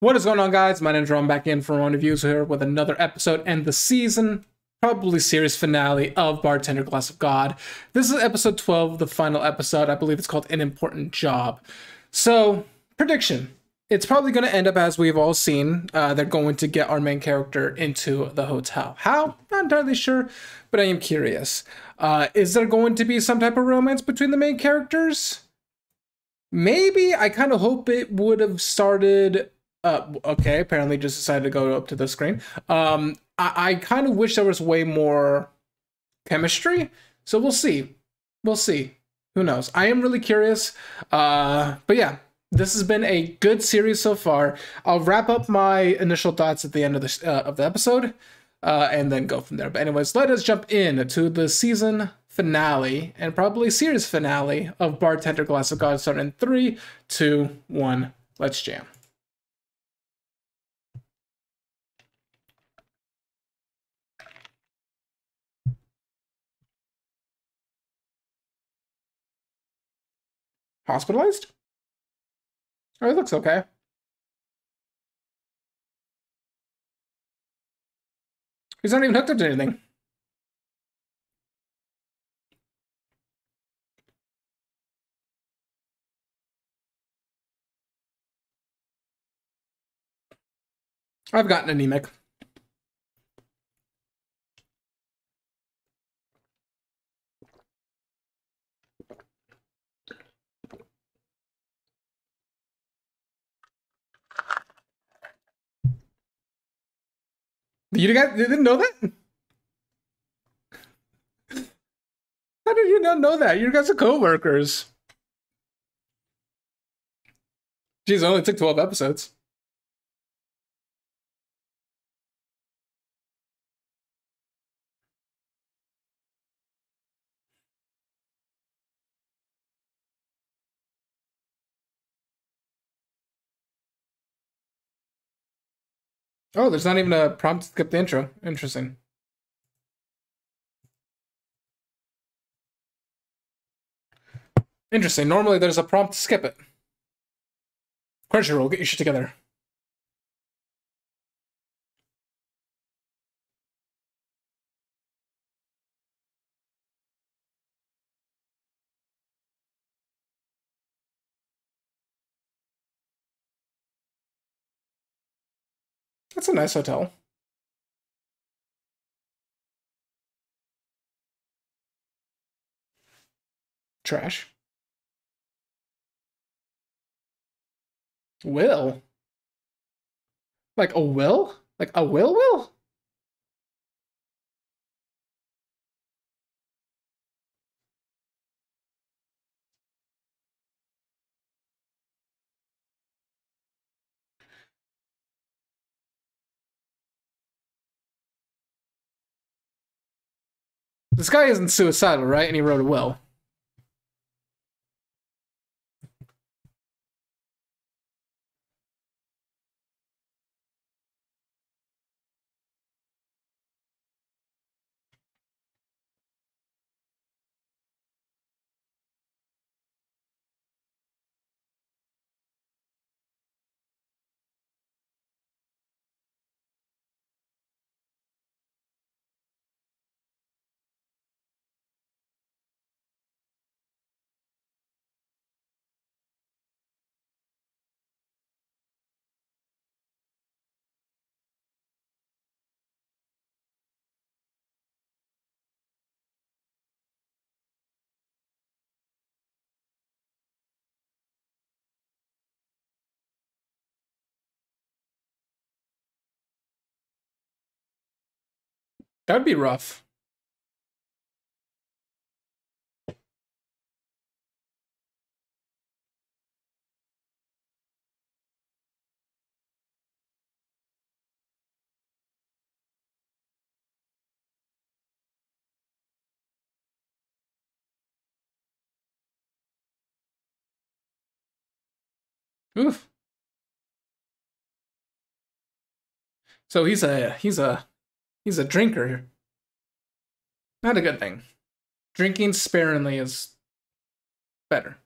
What is going on, guys? My name is Ron, back in for one reviews here with another episode and the season, probably series finale of Bartender Glass of God. This is episode 12, the final episode. I believe it's called An Important Job. So, prediction. It's probably going to end up as we've all seen. Uh, they're going to get our main character into the hotel. How? Not entirely sure, but I am curious. Uh, is there going to be some type of romance between the main characters? Maybe. I kind of hope it would have started uh, okay, apparently just decided to go up to the screen. Um, I, I kind of wish there was way more chemistry. So we'll see. We'll see. Who knows? I am really curious. Uh, but yeah, this has been a good series so far. I'll wrap up my initial thoughts at the end of the uh, of the episode, uh, and then go from there. But anyways, let us jump in to the season finale and probably series finale of Bartender Glass of God. Starting in three, two, one. Let's jam. Hospitalized? Oh, it looks okay. He's not even hooked up to anything. I've gotten anemic. You guys didn't know that? How did you not know that? You guys are co-workers. Jeez, it only took 12 episodes. Oh, there's not even a prompt to skip the intro. Interesting. Interesting. Normally there's a prompt to skip it. Crunchyroll, get your shit together. That's a nice hotel. Trash. Will? Like a will? Like a will will? This guy isn't suicidal, right? And he wrote a will. That'd be rough. Oof. So he's a he's a he's a drinker. Not a good thing. Drinking sparingly is better.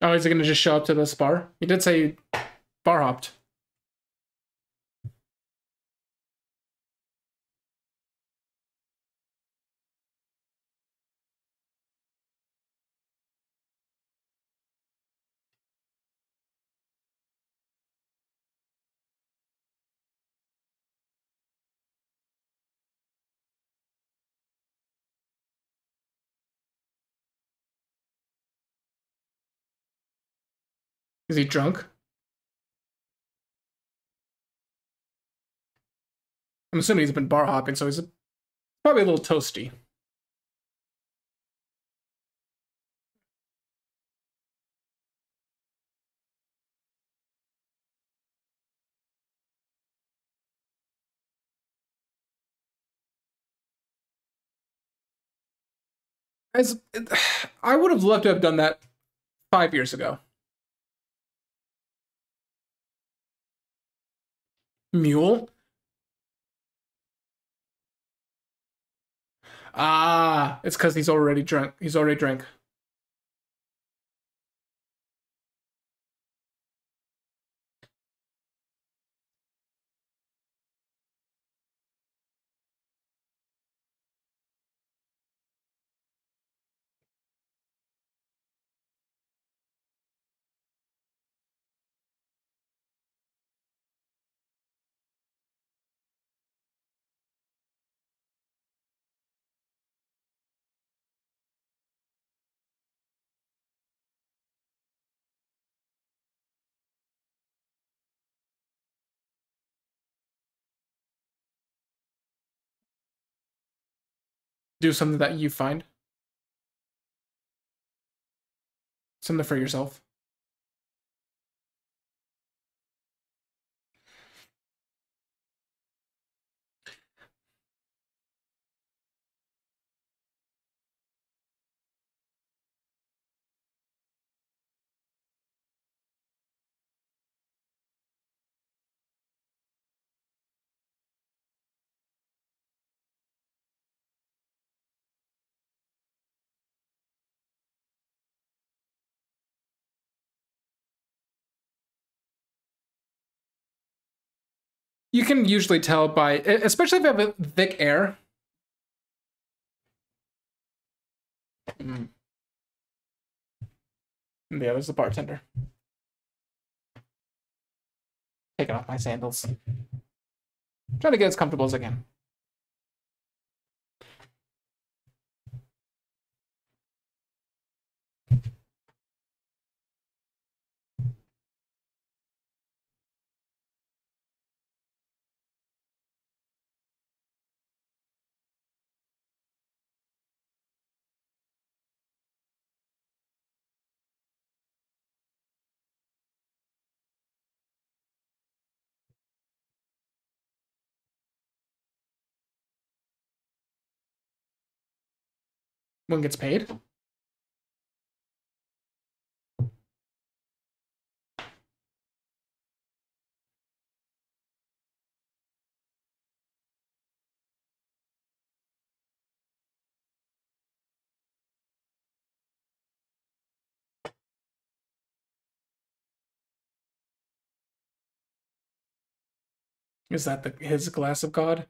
Oh, is he gonna just show up to this bar? He did say bar hopped. Is he drunk? I'm assuming he's been bar hopping, so he's probably a little toasty. As I would have loved to have done that five years ago. Mule? Ah, it's because he's already drunk. He's already drank. Do something that you find. Something for yourself. You can usually tell by, especially if you have a thick air. Mm. Yeah, there's the bartender. Taking off my sandals. Trying to get as comfortable as I can. One gets paid. Is that the, his glass of God?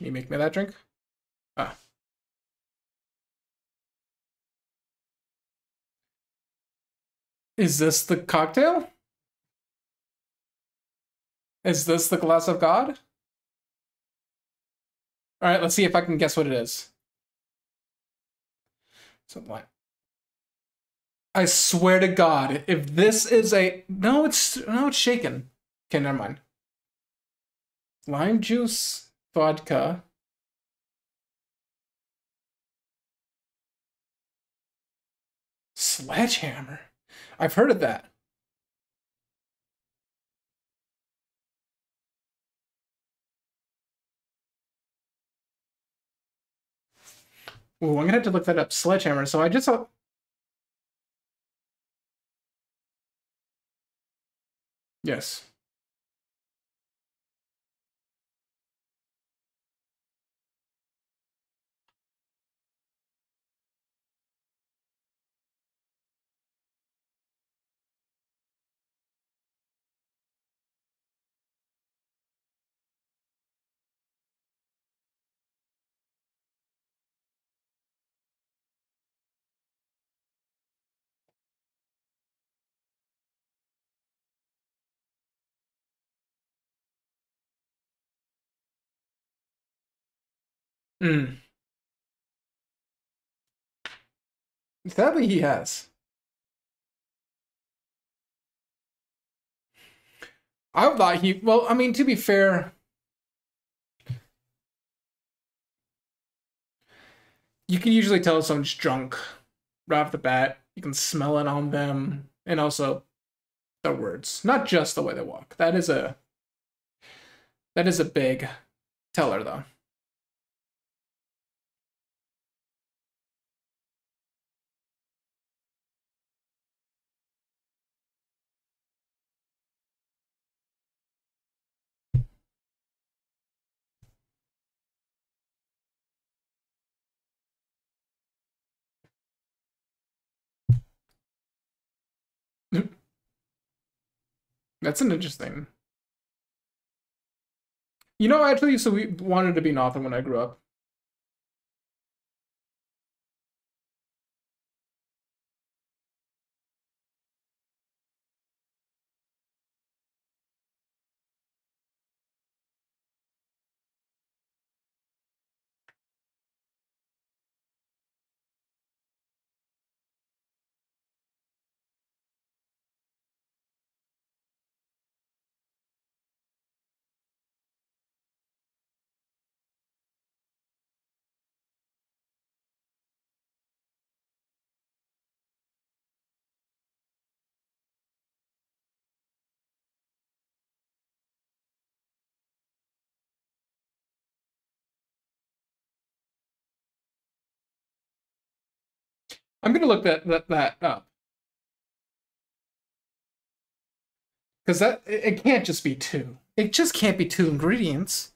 Can you make me that drink? Ah. Is this the cocktail? Is this the glass of God? All right, let's see if I can guess what it is. Something like. I swear to God, if this is a no, it's no, it's shaken. Okay, never mind. Lime juice vodka Sledgehammer. I've heard of that. Ooh, I'm gonna have to look that up. Sledgehammer. So I just saw. Yes. Mm. Sadly, he has. I thought he. Well, I mean, to be fair, you can usually tell someone's drunk right off the bat. You can smell it on them, and also their words, not just the way they walk. That is a that is a big teller, though. That's an interesting. You know, actually, so we wanted to be an author when I grew up. I'm gonna look that that, that up because that it, can't just be two. It just can't be two ingredients.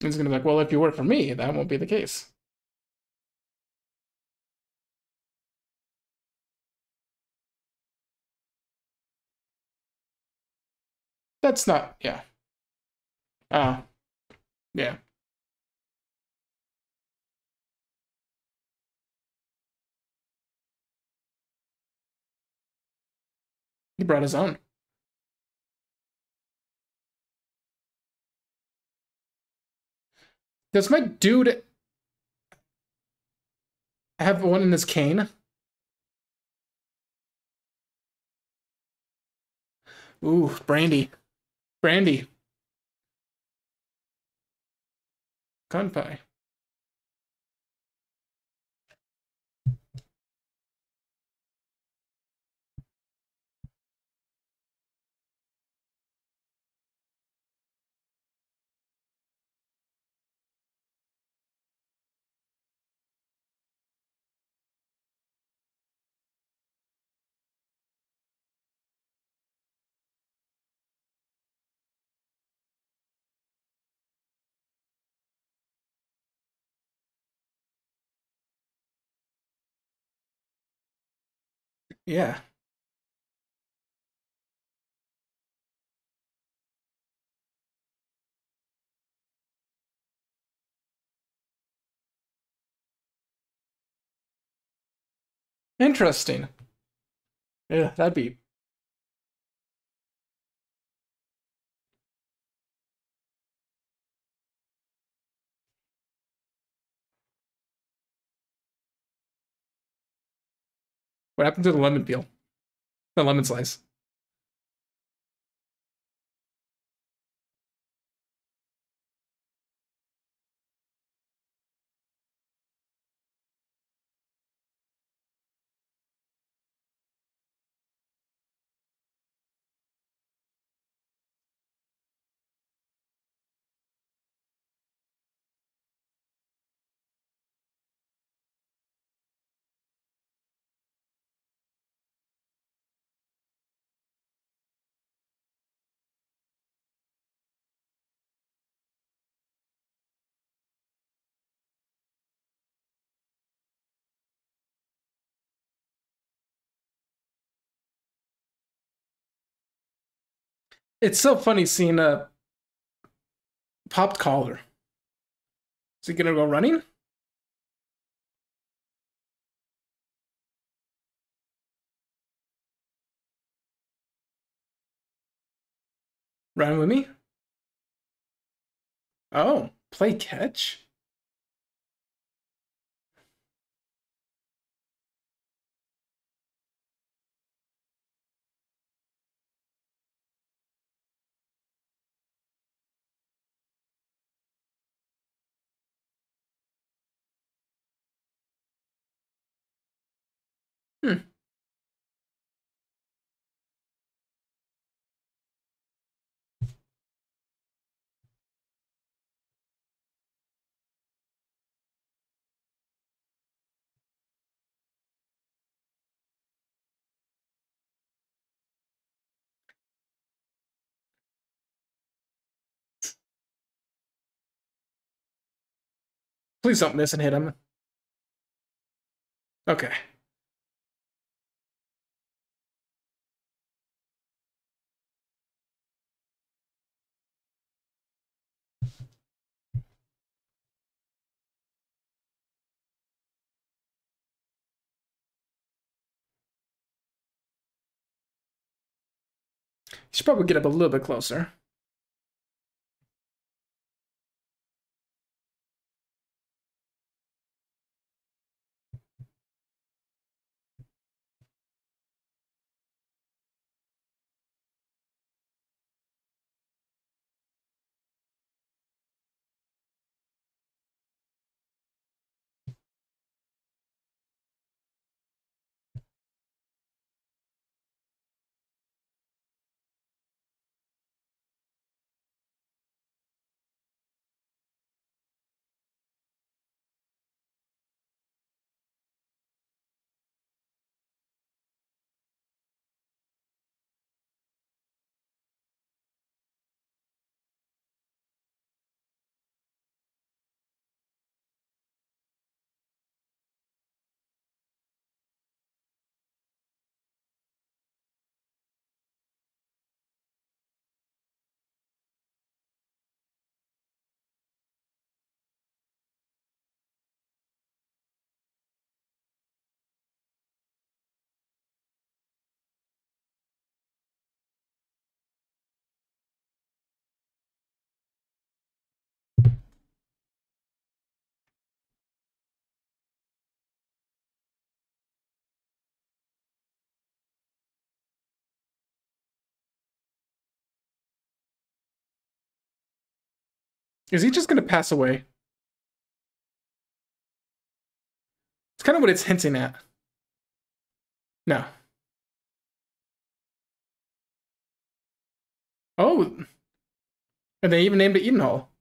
It's gonna be like, well, if you work for me, that won't be the case. That's not, yeah. Uh, yeah. He brought his own. Does my dude have one in his cane? Ooh, brandy. Brandy. Kanpai. Yeah. Interesting. Yeah, that'd be What happened to the lemon peel? The lemon slice. It's so funny seeing a Popped collar. Is he gonna go running? Run with me? Oh, play catch? Hmm. Please don't miss and hit him. Okay. Should probably get up a little bit closer. Is he just going to pass away? It's kind of what it's hinting at. No. Oh. And they even named it Edenhall. Hmm.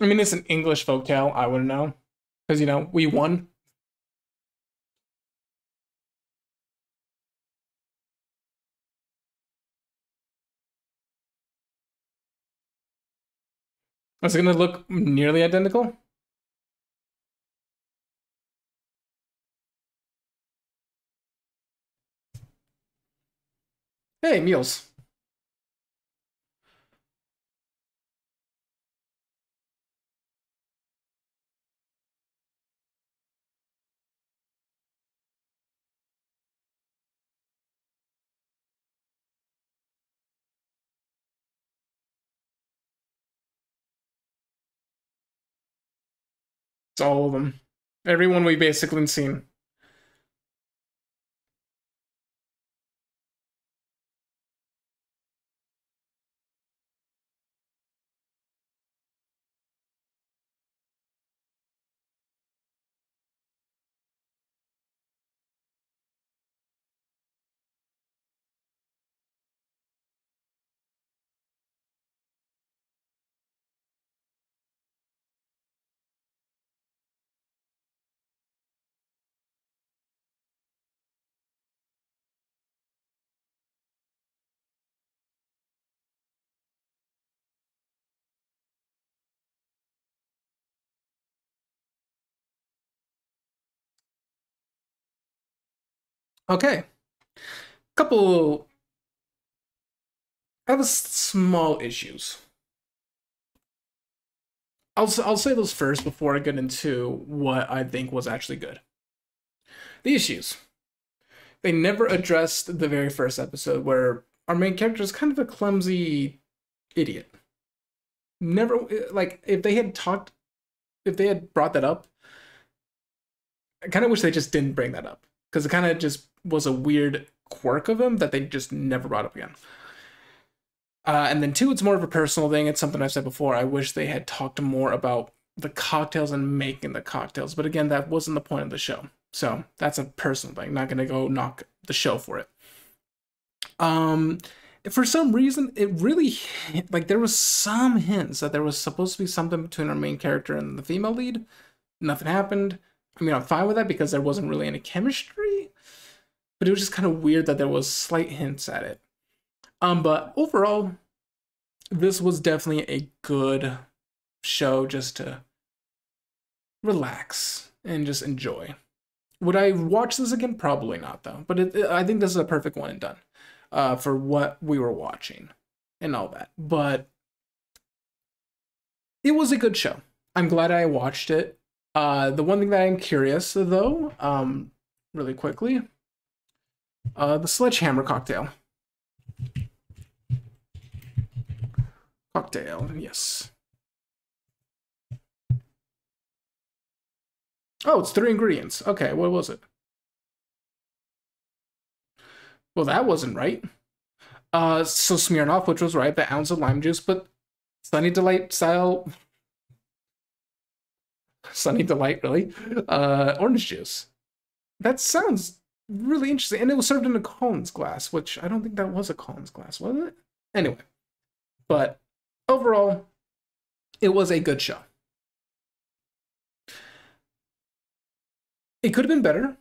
I mean, it's an English folktale. I wouldn't know. Because, you know, we won. Is it going to look nearly identical? Hey, meals. It's all of them. Everyone we've basically seen. Okay. Couple I have small issues. I'll I'll say those first before I get into what I think was actually good. The issues. They never addressed the very first episode where our main character is kind of a clumsy idiot. Never like if they had talked if they had brought that up, I kind of wish they just didn't bring that up because it kind of just was a weird quirk of him that they just never brought up again. Uh, and then two, it's more of a personal thing. It's something I've said before. I wish they had talked more about the cocktails and making the cocktails. But again, that wasn't the point of the show. So that's a personal thing. Not gonna go knock the show for it. Um, for some reason, it really like there was some hints that there was supposed to be something between our main character and the female lead. Nothing happened. I mean, I'm fine with that because there wasn't really any chemistry but it was just kind of weird that there was slight hints at it. Um, but overall, this was definitely a good show just to relax and just enjoy. Would I watch this again? Probably not, though. But it, it, I think this is a perfect one and done uh, for what we were watching and all that. But it was a good show. I'm glad I watched it. Uh, the one thing that I'm curious, though, um, really quickly, uh, the sledgehammer cocktail. Cocktail, yes. Oh, it's three ingredients. Okay, what was it? Well, that wasn't right. Uh, so Smirnoff, which was right, the ounce of lime juice, but Sunny Delight style. Sunny Delight, really? Uh, orange juice. That sounds really interesting. And it was served in a Collins glass, which I don't think that was a Collins glass, was it? Anyway, but overall, it was a good show. It could have been better.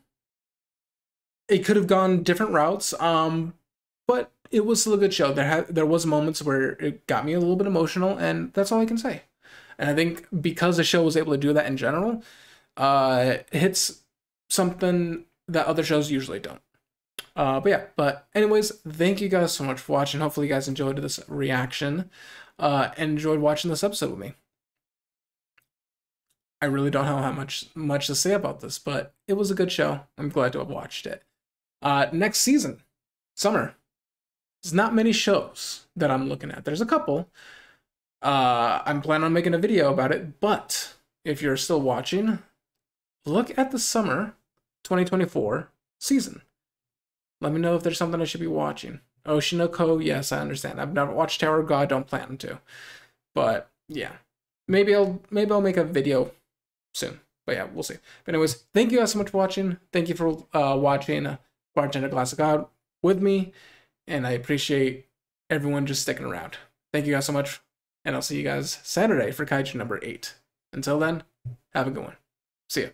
It could have gone different routes. Um, but it was still a good show. There there was moments where it got me a little bit emotional, and that's all I can say. And I think because the show was able to do that in general, uh, hits something that other shows usually don't. Uh, but yeah, but anyways, thank you guys so much for watching. Hopefully, you guys enjoyed this reaction uh, and enjoyed watching this episode with me. I really don't have how much much to say about this, but it was a good show. I'm glad to have watched it. Uh, next season, summer. There's not many shows that I'm looking at. There's a couple. Uh, I'm planning on making a video about it, but if you're still watching, look at the summer 2024 season. Let me know if there's something I should be watching. Oshi no Ko, yes, I understand. I've never watched Tower of God, don't plan to. But yeah. Maybe I'll maybe I'll make a video soon. But yeah, we'll see. But anyways, thank you guys so much for watching. Thank you for uh, watching Bartender Glass of God with me. And I appreciate everyone just sticking around. Thank you guys so much. And I'll see you guys Saturday for Kaiju number eight. Until then, have a good one. See ya.